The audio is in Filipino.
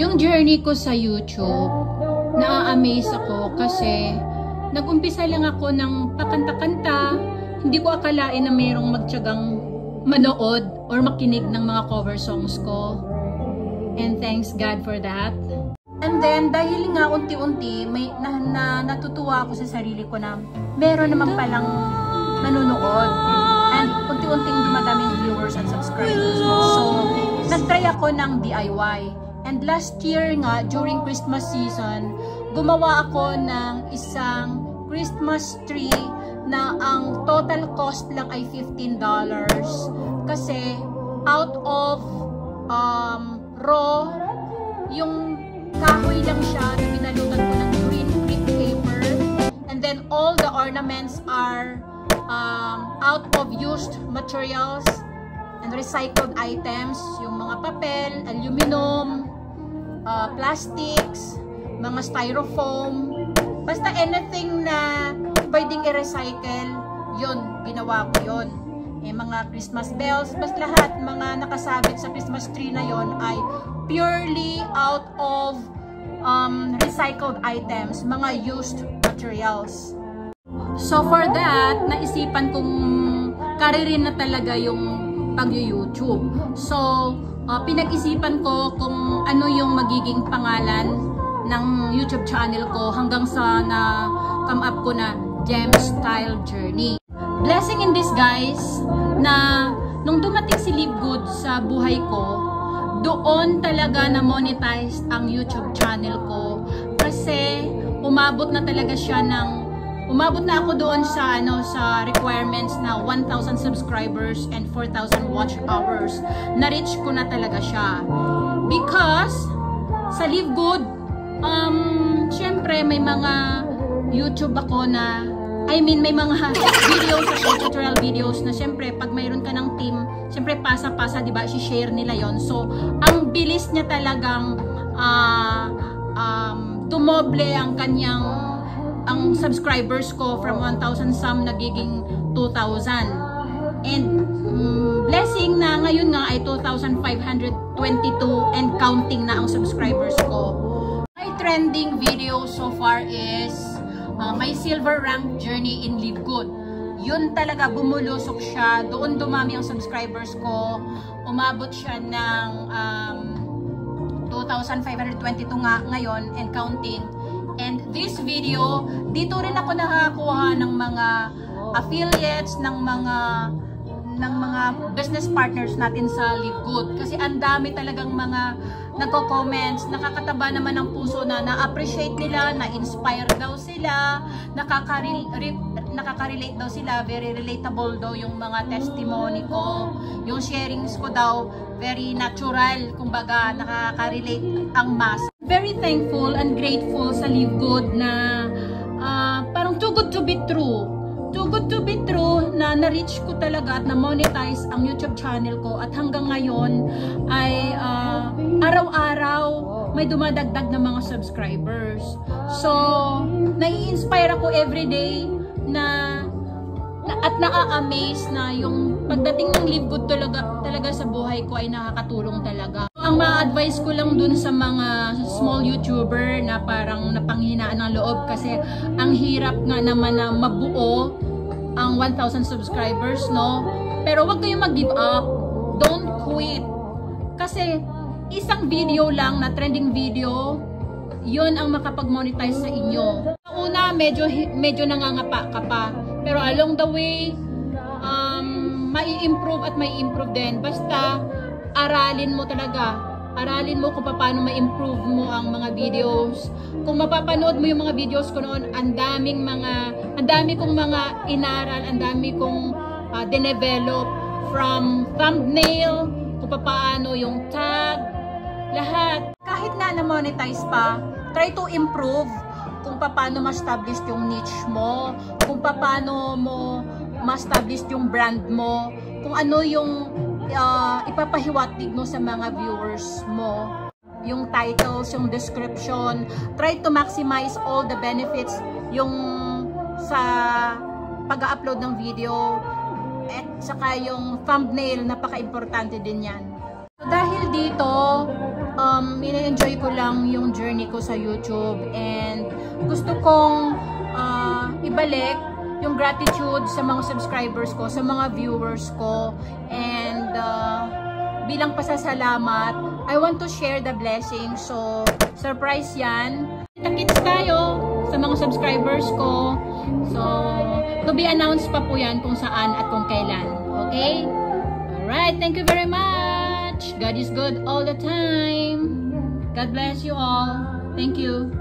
Yung journey ko sa YouTube, naa-amaze ako kasi nag-umpisa lang ako ng pakanta-kanta. Hindi ko akalain na mayroong magtyagang manood or makinig ng mga cover songs ko. And thanks God for that. And then, dahil nga unti-unti, may na, na, natutuwa ako sa sarili ko na meron naman palang nanonood. And unti-unting dumadaming viewers and subscribers. So, nagtry ako ng DIY. And last year nga, during Christmas season, gumawa ako ng isang Christmas tree na ang total cost lang ay $15. Kasi, out of um, raw, yung kahoy lang siya na binalutan ko ng green crepe paper. And then all the ornaments are um, out of used materials and recycled items. Yung mga papel, aluminum, uh, plastics, mga styrofoam. Basta anything na pwedeng i-recycle, yun, ginawa ko yun. Eh, mga Christmas bells, basta lahat mga nakasabit sa Christmas tree na yon ay purely out of um, recycled items, mga used materials. So for that, naisipan kong karirin na talaga yung pag-YouTube. So, uh, pinag-isipan ko kung ano yung magiging pangalan ng YouTube channel ko hanggang sa na come up ko na Gem Style Journey. Blessing in disguise na nung dumating si Live Good sa buhay ko, doon talaga na monetize ang YouTube channel ko kasi umabot na talaga siya ng umabot na ako doon sa ano sa requirements na 1,000 subscribers and 4,000 watch hours. Na-reach ko na talaga siya. Because sa Live Good um syempre may mga YouTube ako na I mean, may mga videos sa tutorial videos na syempre, pag mayroon ka ng team, syempre pasa-pasa, di ba, share nila yon So, ang bilis niya talagang uh, um, tumoble ang kanyang ang subscribers ko from 1,000 some nagiging 2,000. And um, blessing na ngayon nga ay 2,522 and counting na ang subscribers ko. My trending video so far is uh, my silver rank journey in Live Good. Yun talaga, bumulusok siya. Doon dumami ang subscribers ko. Umabot siya ng um, 2,522 nga ngayon and counting. And this video, dito rin ako nakakuha ng mga affiliates, ng mga ng mga business partners natin sa Live Good. Kasi ang dami talagang mga nagko-comments, nakakataba naman ng puso na na-appreciate nila, na-inspire daw sila, nakaka-relate daw sila, very relatable daw yung mga testimony ko, yung sharings ko daw, very natural, kumbaga nakaka-relate ang mass. Very thankful and grateful sa Live Good na uh, parang too good to be true too good to be true na na-reach ko talaga at na-monetize ang YouTube channel ko at hanggang ngayon ay uh, araw-araw may dumadagdag na mga subscribers. So, nai-inspire ako everyday na, na at naa-amaze na yung pagdating ng Live Good talaga, talaga sa buhay ko ay nakakatulong talaga. Ang ma-advise ko lang dun sa mga small YouTuber na parang napanghinaan ng loob kasi ang hirap nga naman na mabuo ang 1,000 subscribers, no? Pero wag kayong mag-give up. Don't quit. Kasi isang video lang na trending video, yun ang makapag-monetize sa inyo. Una, medyo, medyo nangangapa ka pa. Pero along the way, um, mai-improve at mai improve din. Basta, aralin mo talaga aralin mo kung paano ma-improve mo ang mga videos. Kung mapapanood mo yung mga videos ko noon, ang daming mga, ang dami kong mga inaral, ang dami kong uh, dinevelop from thumbnail, kung paano yung tag, lahat. Kahit na na-monetize pa, try to improve kung paano ma-establish yung niche mo, kung paano mo ma-establish yung brand mo, kung ano yung uh, ipapahiwatig mo sa mga viewers mo yung titles, yung description. Try to maximize all the benefits yung sa pag-upload ng video at saka yung thumbnail, napaka-importante din yan. So, dahil dito, um, ina-enjoy ko lang yung journey ko sa YouTube and gusto kong ah, ibalik yung gratitude sa mga subscribers ko, sa mga viewers ko and ah, bilang pasasalamat, I want to share the blessing. So, surprise yan. Kita-kits tayo sa mga subscribers ko. So, to be announced pa po yan kung saan at kung kailan. Okay? Alright, thank you very much. God is good all the time. God bless you all. Thank you.